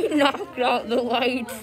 Knocked out the lights.